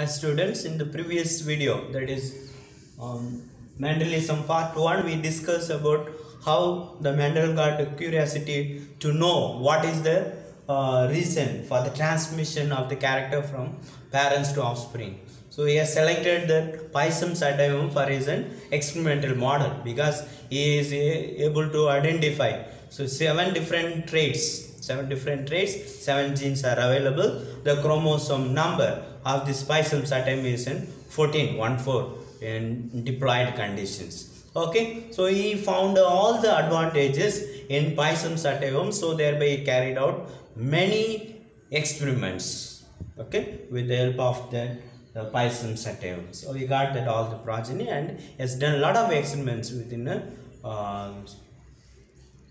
As students, in the previous video, that is um, part 1, we discussed about how the Mendel got a curiosity to know what is the uh, reason for the transmission of the character from parents to offspring. So he has selected the Pisum sativum for his experimental model because he is able to identify so seven different traits seven different traits seven genes are available the chromosome number of the Pisum sativum is in 14 1 4 in diploid conditions. Okay? So he found all the advantages in Pisum sativum so thereby he carried out many experiments okay with the help of the Pisum sativum so he got that all the progeny and has done a lot of experiments within a uh,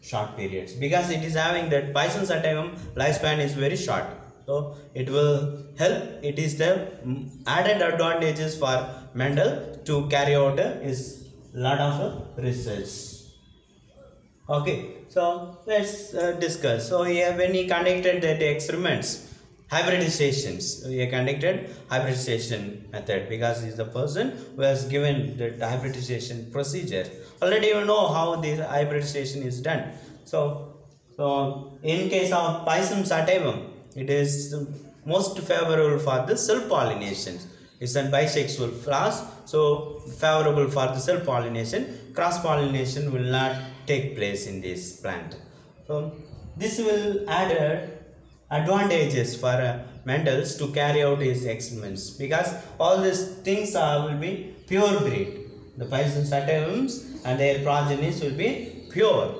short periods. Because it is having that Pisum sativum lifespan is very short so it will help it is the mm, added advantages for Mendel to carry out his lot of research. Okay so let's uh, discuss. So here when he conducted that experiments? Hybridizations. He conducted hybridization method because he is the person who has given the hybridization procedure. Already you know how this hybridization is done. So so in case of Pisum sativum it is most favorable for the self pollination. It's a bisexual flowers so favorable for the self pollination. Cross pollination will not take place in this plant. So this will add uh, advantages for uh, Mendels to carry out his experiments because all these things are will be pure breed. The Pisum sativums and their progenies will be pure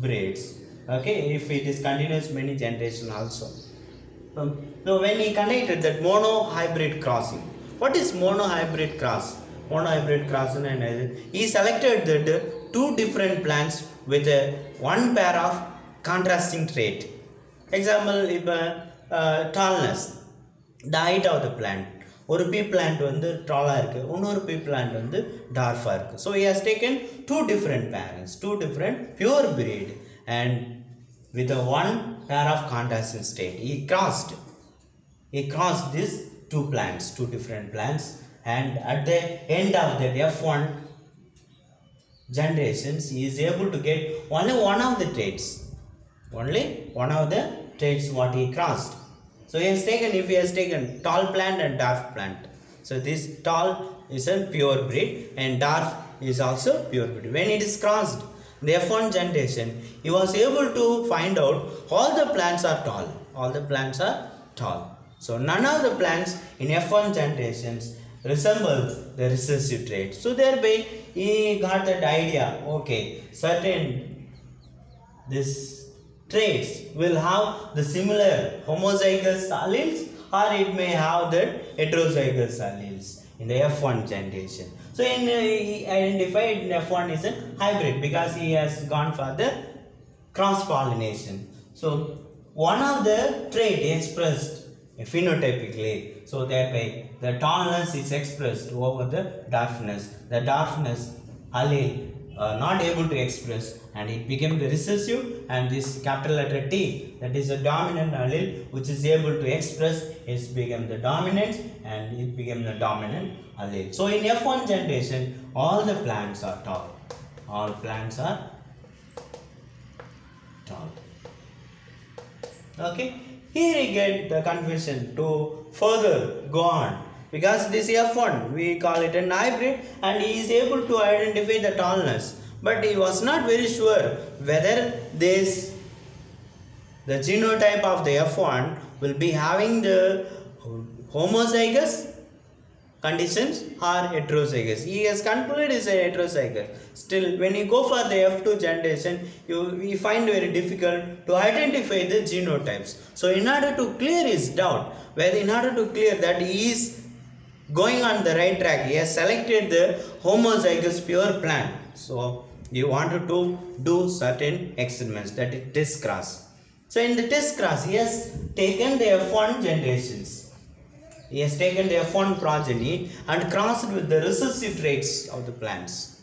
breeds. Okay if it is continuous many generation also um, so when he conducted that monohybrid crossing, what is monohybrid cross? Monohybrid cross and he selected that two different plants with a one pair of contrasting trait. Example, if uh, uh, tallness, the height of the plant. ஒரு பீ plant வந்து டாலாக இருக்குது இன்னொரு பீ plant வந்து டார்ஃபாக இருக்குது so he has taken two different parents two different pure breed and with a one pair of contrasting state. He crossed. He crossed these two plants, two different plants, and at the end of the F1 generations, he is able to get only one of the traits. Only one of the traits what he crossed. So he has taken, if he has taken tall plant and dwarf plant. So this tall is a pure breed and dwarf is also pure breed. When it is crossed, the F1 generation, he was able to find out all the plants are tall. All the plants are tall. So none of the plants in F1 generations resemble the recessive trait. So thereby he got that idea. Okay, certain this traits will have the similar homozygous alleles or it may have the heterozygous alleles in the F1 generation. So in, uh, he identified F1 is a hybrid because he has gone for the cross pollination. So one of the trait expressed phenotypically. So thereby the tallness is expressed over the darkness. The darkness allele uh, not able to express and it became the recessive and this capital letter T that is a dominant allele which is able to express it became the dominant and it became the dominant allele. So in F1 generation all the plants are tall. All plants are tall. Okay. Here get the confusion to further go on because this F1 we call it an hybrid and he is able to identify the tallness but he was not very sure whether this the genotype of the F1 will be having the homozygous conditions or heterozygous. He has concluded is a heterozygous. Still, when you go for the F2 generation, you we find very difficult to identify the genotypes. So, in order to clear his doubt, whether in order to clear that he is going on the right track, he has selected the homozygous pure plant. So, he wanted to do certain experiments that is test cross. So, in the test cross, he has taken the F1 generations. He has taken the F1 progeny and crossed with the recessive traits of the plants.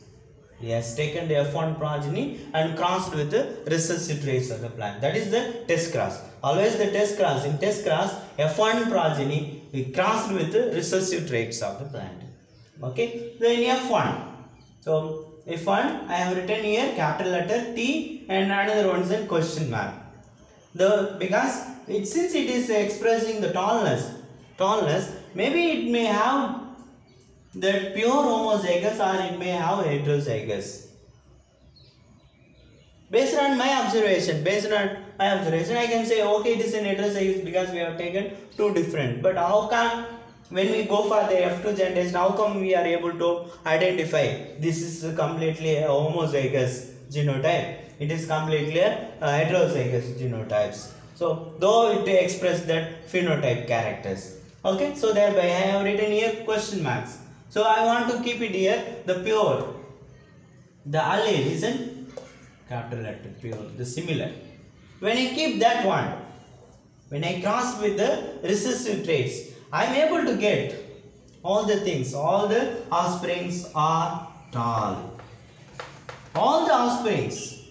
He has taken the F1 progeny and crossed with the recessive traits of the plant. That is the test cross. Always the test cross. In test cross, F1 progeny crossed with the recessive traits of the plant. Okay, then F1. So F1 I have written here capital letter T and another one is in question mark. The because it since it is expressing the tallness, tallness maybe it may have that pure homozygous or it may have heterozygous. Based on my observation, based on my observation, I can say okay, it is an heterozygous because we have taken two different. But how come when we go for the F2 generation, how come we are able to identify this is completely a homozygous genotype? It is completely a heterozygous genotypes. So though it express that phenotype characters. Okay, so thereby I have written here question marks. So I want to keep it here the pure. The allele is in capital letter pure, the similar. When I keep that one, when I cross with the recessive traits, I am able to get all the things, all the offsprings are tall. All the offsprings,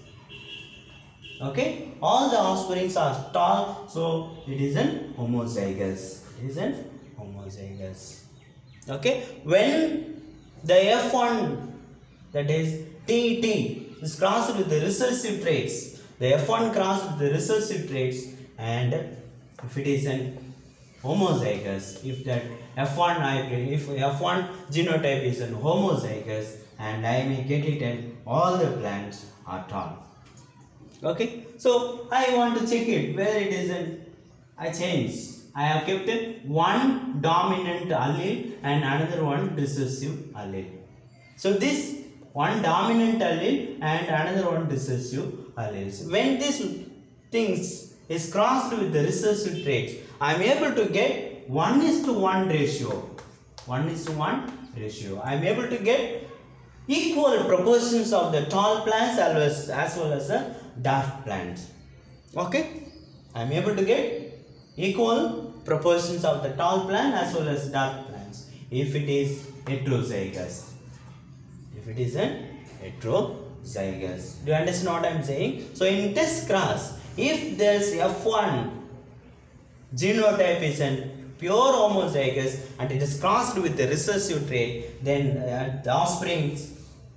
okay, all the offsprings are tall, so it is an homozygous. It is an homozygous. Okay, when the F1 that is TT is crossed with the recessive traits, the F1 crossed with the recessive traits, and if it is an homozygous, if that F1 hybrid, if F1 genotype is an homozygous, and I may get it and all the plants are tall. Okay, so I want to check it where it is in. I change. I have kept it one dominant allele and another one recessive allele. So this one dominant allele and another one recessive alleles. When this things is crossed with the recessive traits, I am able to get 1 is to 1 ratio. 1 is to 1 ratio. I am able to get equal proportions of the tall plants as well as, as, well as the dwarf plants. Okay? I am able to get equal proportions of the tall plant as well as dwarf plants if it is heterozygous. If it is a heterozygous. Do you understand what I am saying? So in this cross, if this F1 genotype is an pure homozygous and it is crossed with the recessive trait, then uh, the offspring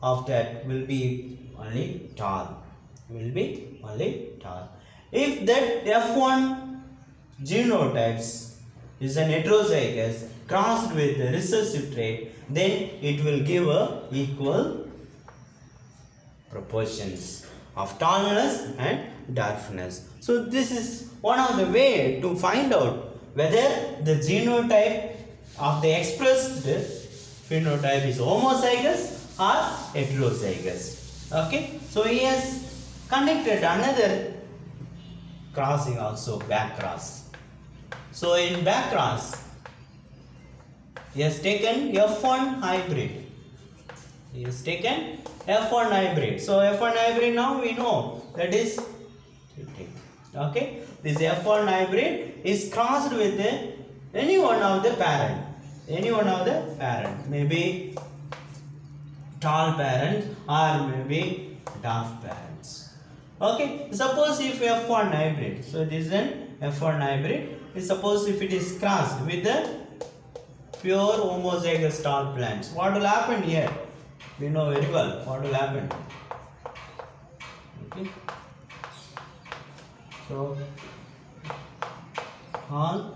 of that will be only tall. Will be only tall. If that F1 genotypes is an heterozygous crossed with the recessive trait, then it will give a equal proportions of tallness and dwarfness. So this is one of the way to find out whether the genotype of the expressed phenotype is homozygous or heterozygous. Okay, so he has conducted another crossing also back cross. So in back cross, he has taken F1 hybrid. He has taken F1 hybrid. So F1 hybrid now we know that is okay. This F1 hybrid is crossed with any one of the parent. Any one of the parent. Maybe tall parent or maybe dwarf parents. Okay. Suppose if F1 hybrid. So this is an F1 hybrid. Suppose if it is crossed with the pure homozygous tall plants. What will happen here? We know very well what will happen. Okay. So all?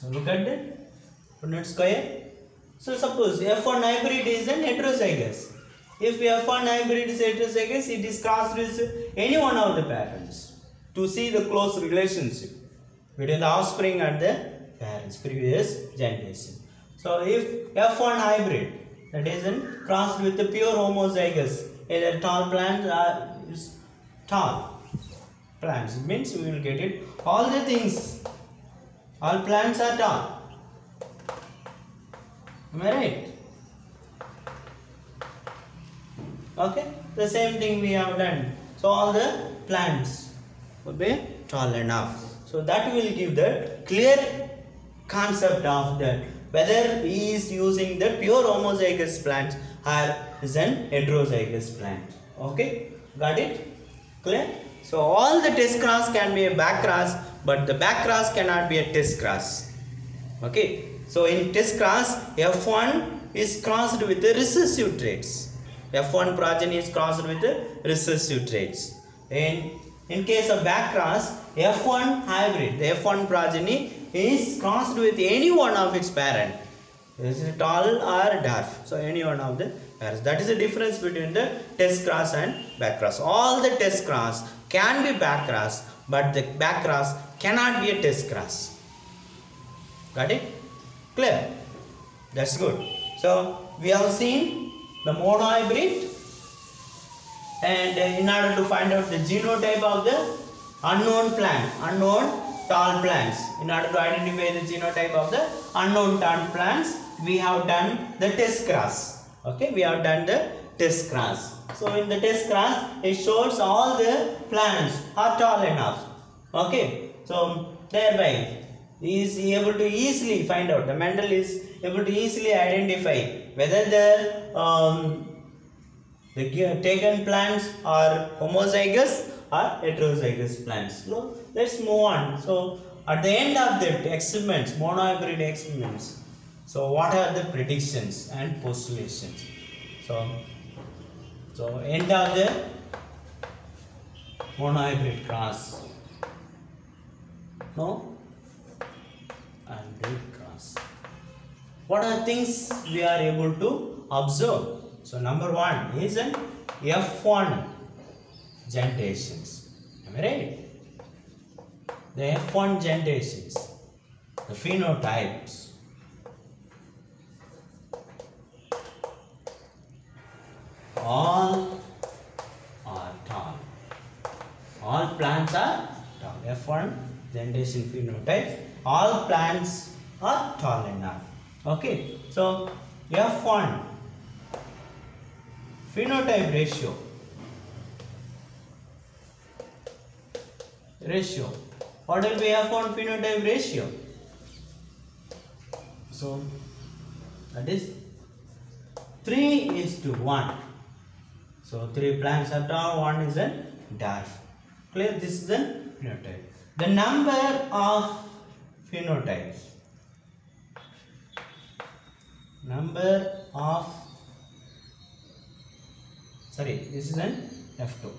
So look at the Punnett square. So suppose F1 hybrid is an heterozygous. If F1 hybrid is heterozygous, it is crossed with any one of the parents to see the close relationship between the offspring and the parents previous generation. So if F1 hybrid that is in crossed with the pure homozygous, either tall plants or tall plants means we will get it all the things all plants are tall Am I right? Okay, the same thing we have done. So all the plants will be tall enough. So that will give the clear concept of that whether he is using the pure homozygous plant or is an heterozygous plant. Okay, got it? Clear? So all the test cross can be a back cross, but the back cross cannot be a test cross. Okay, so in test cross, F1 is crossed with the recessive traits. F1 progeny is crossed with the recessive traits. In, in case of back cross, F1 hybrid, the F1 progeny is crossed with any one of its parent. Is it tall or dwarf? So any one of the parents. That is the difference between the test cross and back cross. All the test cross can be back cross, but the back cross cannot be a test cross. Got it? Clear? That's good. So we have seen the monohybrid and uh, in order to find out the genotype of the unknown plant, unknown tall plants. In order to identify the genotype of the unknown tall plants, we have done the test cross. Okay, we have done the test cross. So in the test cross, it shows all the plants are tall enough. Okay, so thereby he is able to easily find out the Mendel is able to easily identify whether the um, the taken plants are homozygous or heterozygous plants. So let's move on. So at the end of the experiments, monohybrid experiments, so what are the predictions and postulations? So so end of the monohybrid cross. No? And breed cross. What are things we are able to observe? So number one is an F1 generations Am I right? The F1 gentations, the phenotypes. All are tall. All plants are tall. F1 generation phenotype. All plants are tall enough. Okay. So F1 phenotype ratio. Ratio. What will be F1 phenotype ratio? So that is 3 is to 1. So 3 plants are tall, 1 is a dwarf. Clear? This is the phenotype. The number of phenotypes. Number of sorry, this is an F2.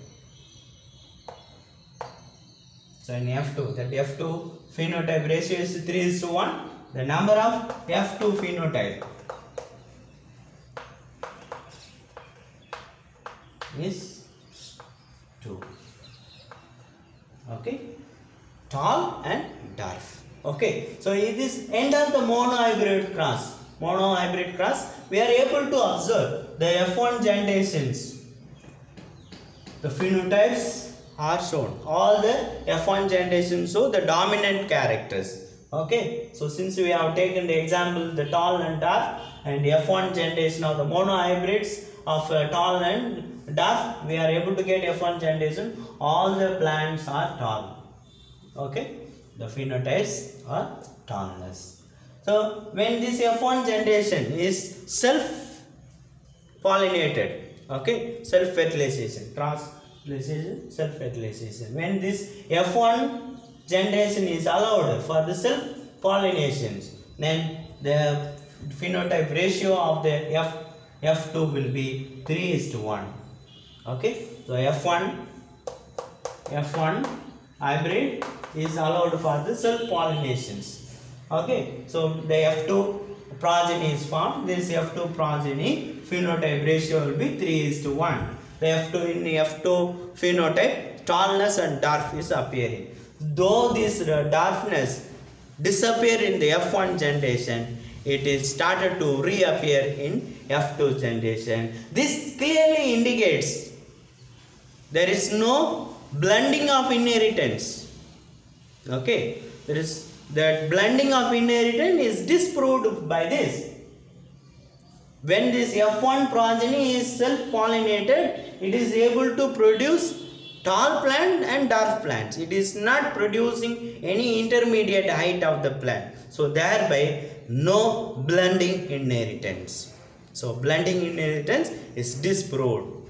So in F2, that F2 phenotype ratio is 3 is to 1. The number of F2 phenotype is 2. Okay. Tall and dwarf. Okay. So it is end of the monohybrid cross. Monohybrid cross. We are able to observe the F1 gentations. The phenotypes are shown. All the F1 gentations show the dominant characters. Okay. So since we have taken the example the tall and dwarf and F1 generation of the monohybrids of uh, tall and dwarf, we are able to get F1 generation. All the plants are tall. Okay. The phenotypes are tallness. So when this F1 generation is self pollinated okay self fertilization fertilization self fertilization when this f1 generation is allowed for the self pollinations then the phenotype ratio of the f f2 will be 3 is to 1 okay so f1 f1 hybrid is allowed for the self pollinations. Okay so the f2 progeny is formed. This f2 progeny phenotype ratio will be 3 is to 1 the f2 in the f2 phenotype tallness and dwarf is appearing. Though this uh, dwarfness disappear in the f1 generation it is started to reappear in f2 generation. This clearly indicates there is no blending of inheritance okay there is that blending of inheritance is disproved by this when this F1 progeny is self-pollinated, it is able to produce tall plant and dwarf plants. It is not producing any intermediate height of the plant. So thereby no blending inheritance. So blending inheritance is disproved.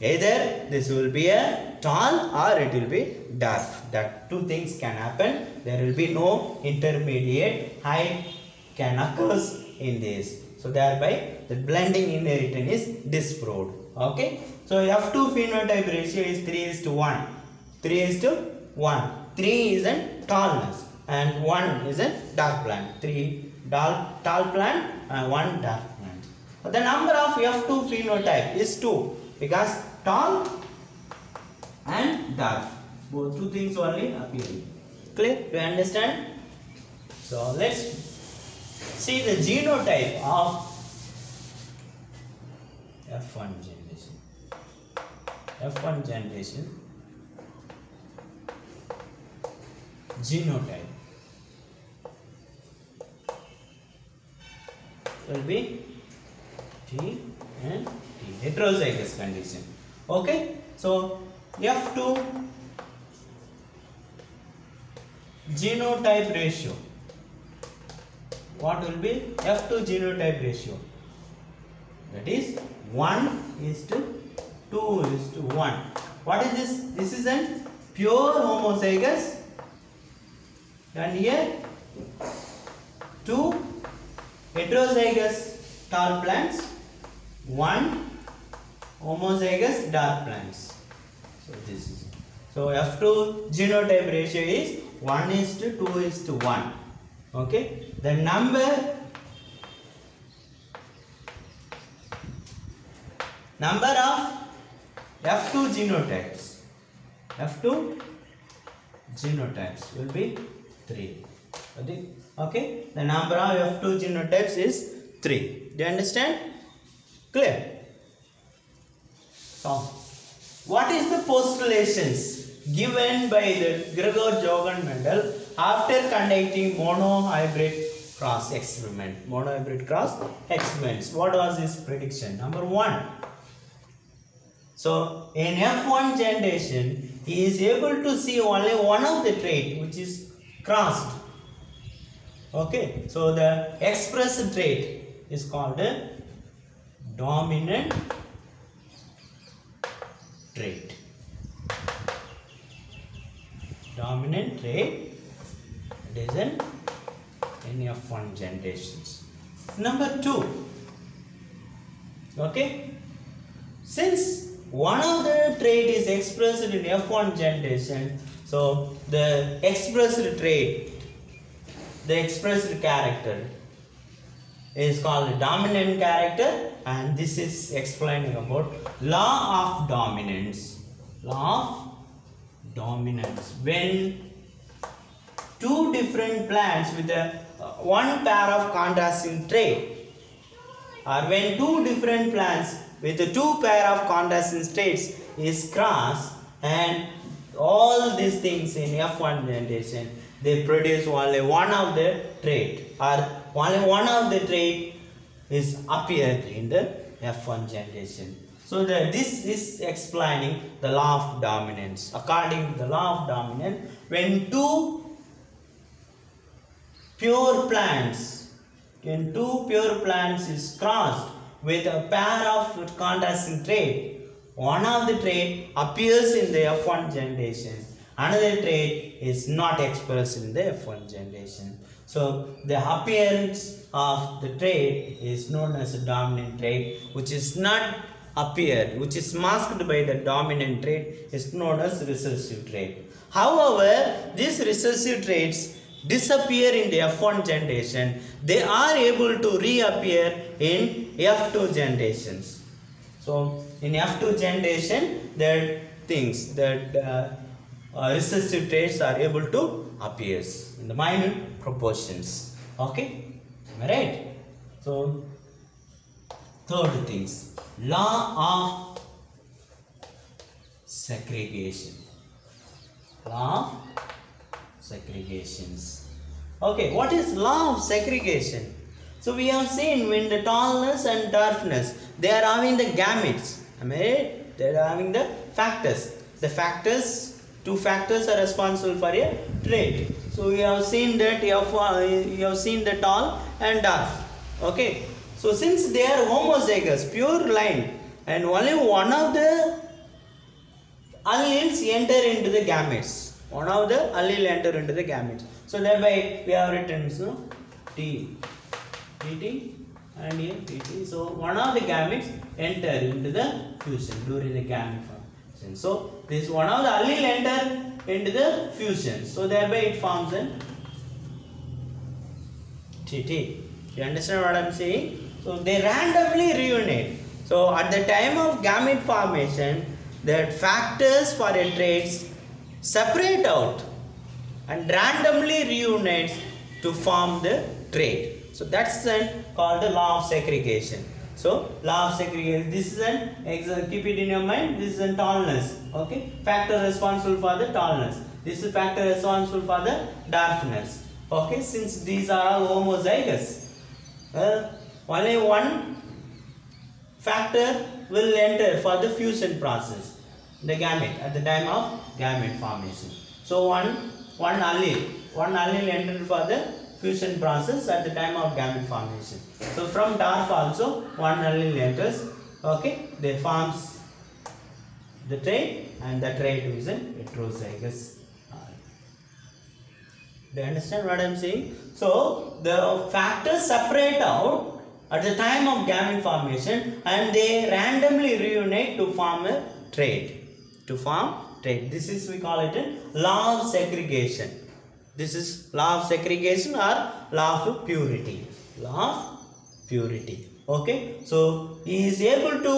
Either this will be a tall or it will be dwarf. That two things can happen. There will be no intermediate height can occurs in this. So thereby the blending inheritance is disproved. Okay. So F2 phenotype ratio is 3 is to 1. 3 is to 1. 3 is in tallness and 1 is in dark plant. 3 tall, tall plant and 1 dark plant. But the number of F2 phenotype is 2 because tall and dark. Both two things only appearing. Clear? Do you understand? So let's see the genotype of F1 generation. F1 generation genotype will be T and T heterozygous condition. Okay, so F2 genotype ratio. What will be F2 genotype ratio? That is 1 is to 2 is to 1. What is this? This is a pure homozygous and here two heterozygous tall plants, one homozygous dark plants. So this is so F2 genotype ratio is 1 is to 2 is to 1. Okay. The number number of F2 genotypes. F2 genotypes will be 3 okay? The number of F2 genotypes is 3 do you understand? Clear so what is the postulations given by the Gregor Johann Mendel after conducting monohybrid cross experiment? Monohybrid cross experiments. What was his prediction? Number 1 so in F1 generation, he is able to see only one of the trait which is crossed. Okay, so the expressed trait is called dominant trait. Dominant trait it is in, any of one generations. Number two, okay, since one of the trait is expressed in F1 generation, so the expressed trait, the expressed character is called dominant character and this is explaining about law of dominance. Law of dominance. When two different plants with a uh, one pair of contrasting trait or when two different plants with the two pair of contrasting traits is crossed and all these things in F1 generation they produce only one of the trait or only one of the trait is appeared in the F1 generation. So the, this is explaining the law of dominance. According to the law of dominance, when two pure plants, when two pure plants is crossed with a pair of contrasting trait, one of the trait appears in the F1 generation, another trait is not expressed in the F1 generation. So the appearance of the trait is known as a dominant trait, which is not appeared, which is masked by the dominant trait, is known as recessive trait. However, these recessive traits disappear in the F1 generation, they are able to reappear in F2 generations. So in F2 generation, there things that uh, uh, recessive traits are able to appear in the minor proportions. Okay, am I right? So third things, law of segregation. Law of segregations. Okay, what is law of segregation? So we have seen when the tallness and darkness, they are having the gametes. Am I right? They are having the factors. The factors, two factors are responsible for a trait. So we have seen that you have, uh, you have seen the tall and dark. Okay. So since they are homozygous, pure line, and only one of the alleles enter into the gametes. One of the allele enter into the gametes. So thereby we have written so T dt and here dt. So one of the gametes enter into the fusion during the gamete formation. So this one of the allele enter into the fusion. So thereby it forms an TT. You understand what I'm saying? So they randomly reunite. So at the time of gamete formation, the factors for a traits separate out and randomly reunites to form the trait. So that's then called the law of segregation. So law of segregation. This is an keep it in your mind. This is a tallness. Okay, factor responsible for the tallness. This is factor responsible for the darkness. Okay, since these are all homozygous, uh, only one factor will enter for the fusion process, the gamete at the time of gamete formation. So one one allele, one allele entered for the fusion process at the time of gamete formation. So from dwarf also one allele enters. Okay, they forms the trait and the trait is an heterozygous. Do you understand what I am saying? So the factors separate out at the time of gamete formation and they randomly reunite to form a trait. To form trait. This is we call it a law of segregation. This is law of segregation or law of purity. Law of purity. Okay. So he is able to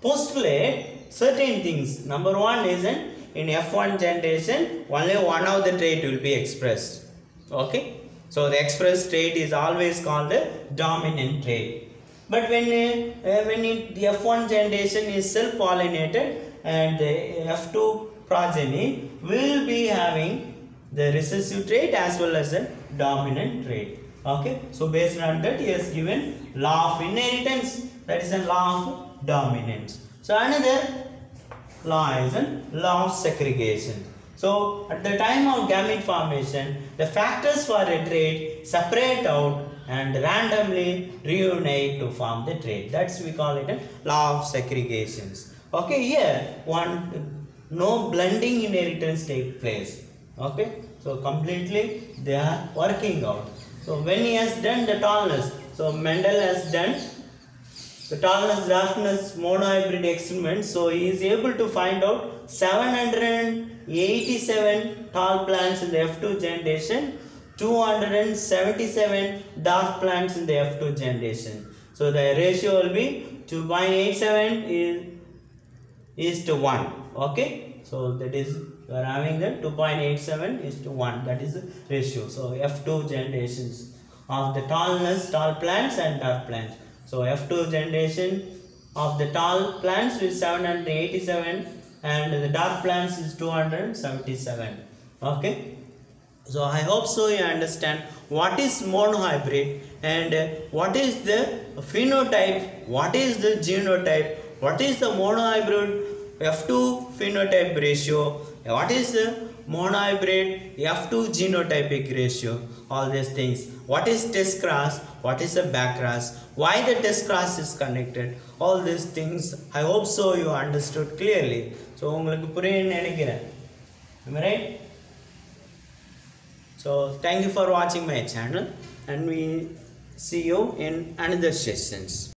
postulate certain things. Number one is in F1 generation only one of the trait will be expressed. Okay. So the expressed trait is always called the dominant trait. But when uh, when it, the F1 generation is self-pollinated and the F2 progeny will be having the recessive trait as well as a dominant trait. Okay. So based on that he has given law of inheritance that is a law of dominance. So another law is a law of segregation. So at the time of gamete formation, the factors for a trait separate out and randomly reunite to form the trait. That's we call it a law of segregations. Okay, here one no blending inheritance take place. Okay, so completely they are working out. So when he has done the tallness, so Mendel has done the tallness darkness monohybrid experiment. So he is able to find out 787 tall plants in the f2 generation 277 dark plants in the f2 generation. So the ratio will be 2.87 is is to 1 okay? So that is we are having the 2.87 is to 1 that is the ratio so f2 generations of the tallness tall plants and dark plants so F2 generation of the tall plants is 787 and the dark plants is 277. Okay. So I hope so you understand what is monohybrid and what is the phenotype, what is the genotype, what is the monohybrid F2 phenotype ratio, what is the monohybrid F2 genotypic ratio, all these things. What is test cross, what is the back cross, why the test cross is connected, all these things. I hope so you understood clearly. So உங்களுக்கு புரியும்னு நினைக்கிறேன் Am I right? So thank you for watching my channel and we see you in another sessions.